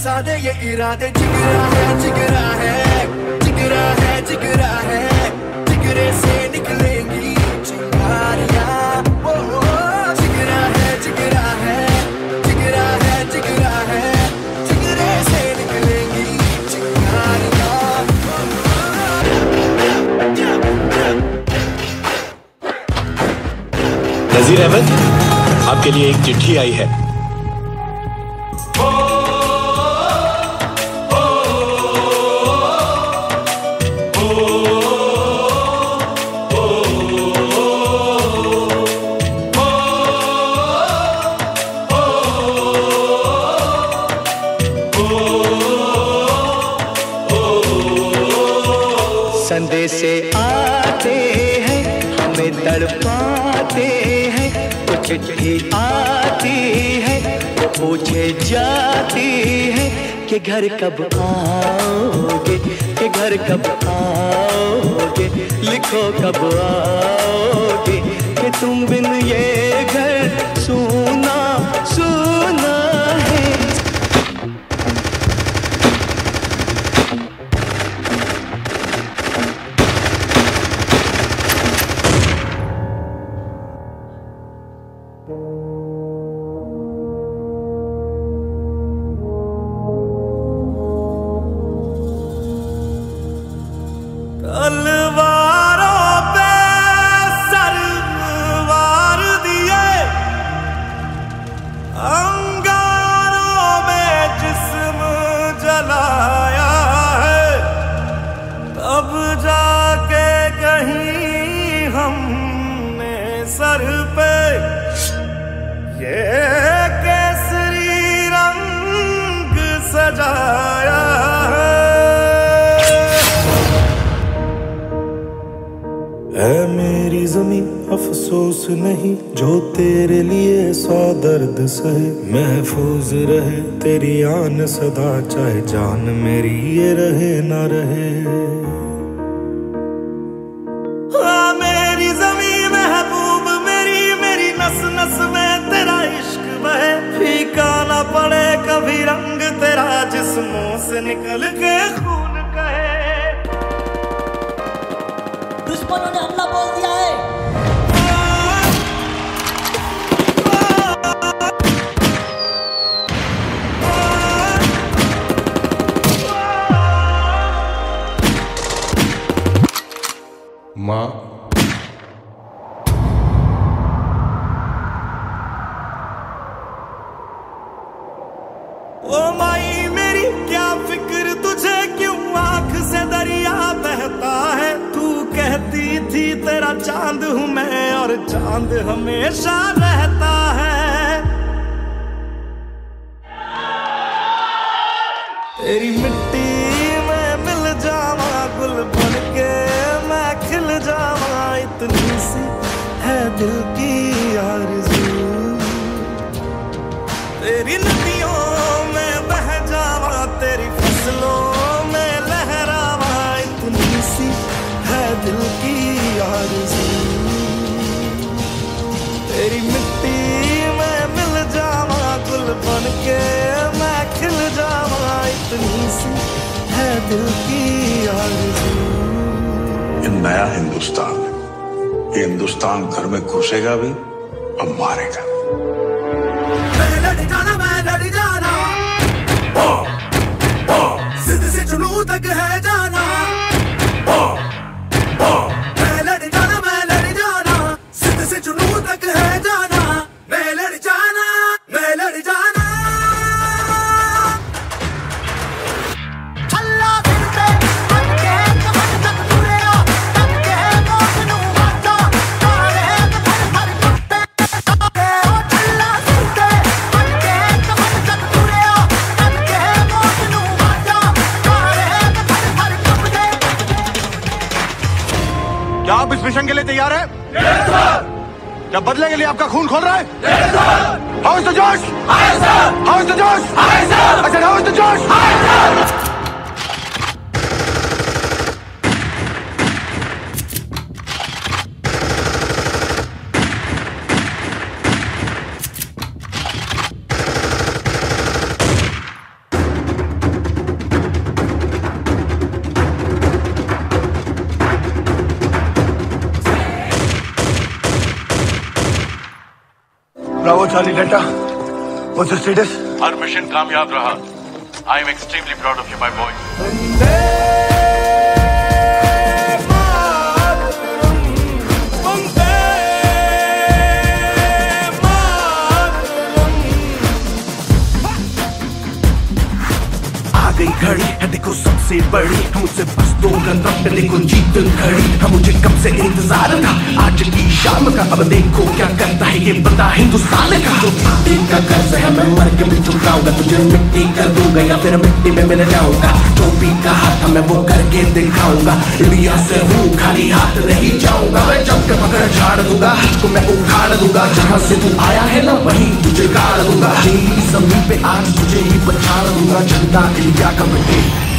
जैसे बरसा दे ये इरादे, जिगरा है जिगरा है जिगरा है जिगरा है। जिगरे से निकलेंगी चिंगारियाँ जिगरा है जिगरा है जिगरा है जिगरा है। जिगरे से निकलेंगी नजीर अहमद, आपके लिए एक चिट्ठी आई है। संदेशे आते हैं, हमें तड़पाते हैं, कुछ चिट्ठी आती है पूछे जाती है कि घर कब आओगे, कि घर कब आओगे, लिखो कब आओगे, कि तुम बिन ये घर सुना सुना जलाया है। तब जाके कहीं हमने सर पे। ये केसरी रंग सजाया है। मेरी जमी अफसोस नहीं, जो तेरे लिए सौ दर्द सहे महफूज रहे। तेरी आन सदा चाहे जान मेरी ये रहे ना रहे। पड़े कभी रंग तेरा जिस्मों से निकल के खून ओ माई, मेरी क्या फ़िक्र? तुझे क्यों आँख से दरिया बहता है? तू कहती थी, तेरा चाँद हूँ मैं और चाँद हमेशा रहता है तेरी मिट्टी में मिल जावा, गुल बन के मैं खिल जावा। इतनी सी है दिल की आरज़ू नया हिंदुस्तान। ये हिंदुस्तान घर में घुसेगा भी और मारेगा। क्या आप इस मिशन के लिए तैयार है? क्या बदले के लिए आपका खून खोल रहा है? How is the josh how is the josh how is the josh bravo charlie delta what's the status her mission कामयाब रहा I am extremely proud of you my boy हम मुझसे बस दो रन रख देखो जीत खड़ी। हम मुझे कब से इंतज़ार था? आज की शाम का। अब देखो क्या करता है ये बंदा हिंदुस्तान का। जो मिट्टी का कर्ज है, मैं मर के भी चुकाऊँगा तुझे मिट्टी कर दूँगा या फिर मिट्टी में मिल जाऊँगा। जो भी कहा था, मैं वो करके दिखाऊँगा। इंडिया से हूँ, खाली हाथ नहीं जाऊँगा। मैं जब के पकड़ झाड़ दूँगा तो मैं उखाड़ दूँगा। जहाँ से तू आया है ना, वहीं तुझे गाड़ दूँगा। ज़मीन पे आज तुझे ही पछाड़ दूँगा। झंडा इंडिया का मिट्टी